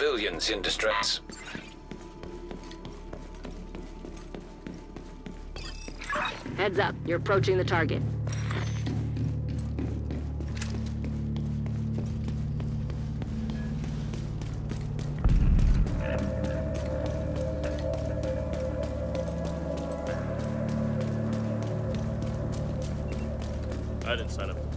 civilians in distress. Heads up, you're approaching the target. I didn't sign up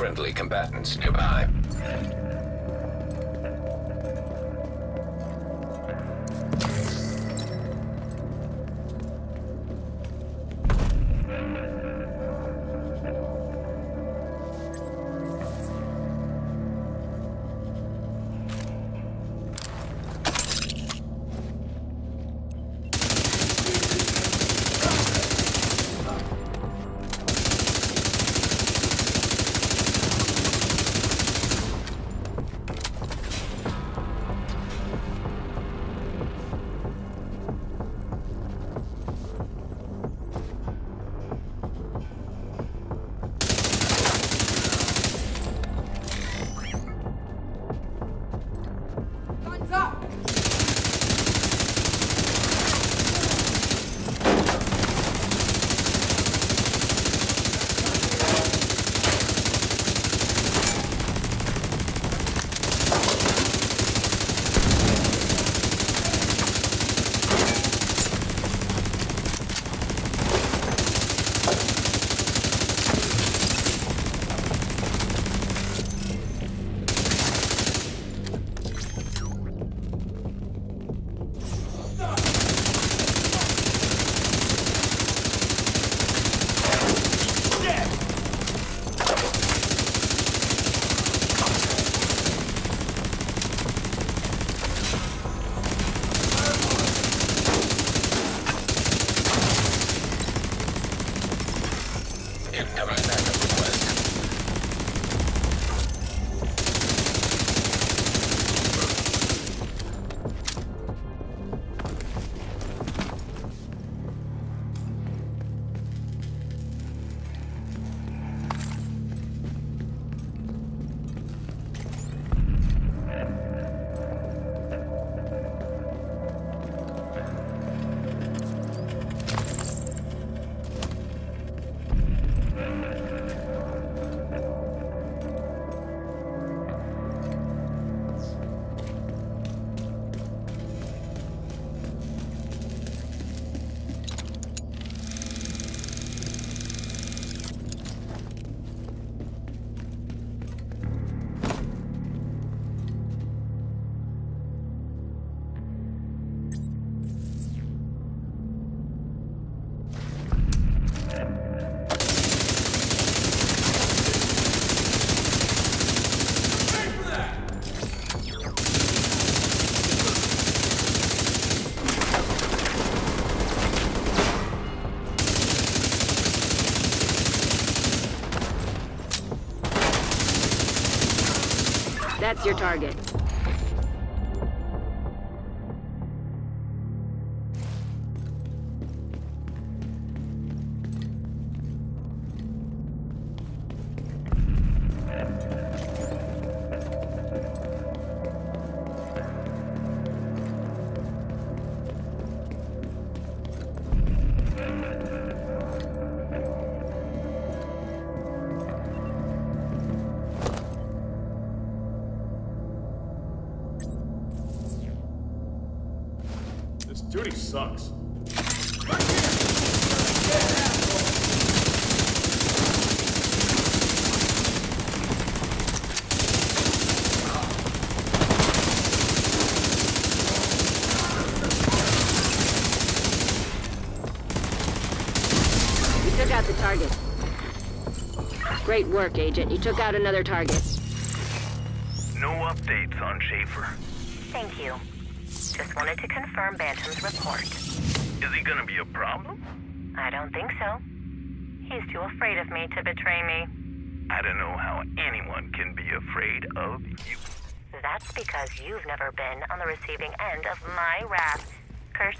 Friendly combatants nearby. That's your target. Duty sucks. We took out the target. Great work, Agent. You took out another target. No updates on Schaefer. Thank you. Just wanted to confirm Bantam's report. Is he gonna be a problem? I don't think so. He's too afraid of me to betray me. I don't know how anyone can be afraid of you. That's because you've never been on the receiving end of my wrath, Cursed.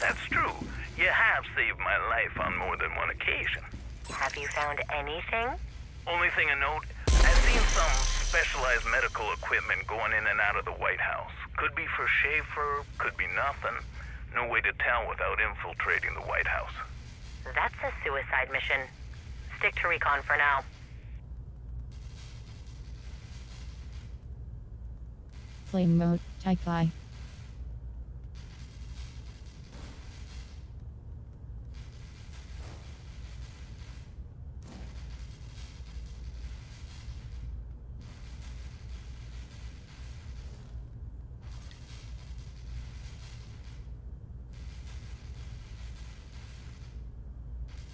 That's true. You have saved my life on more than one occasion. Have you found anything? Only thing I note, some specialized medical equipment going in and out of the White House. Could be for Schaefer, could be nothing. No way to tell without infiltrating the White House. That's a suicide mission. Stick to recon for now. Flame mode, Type I.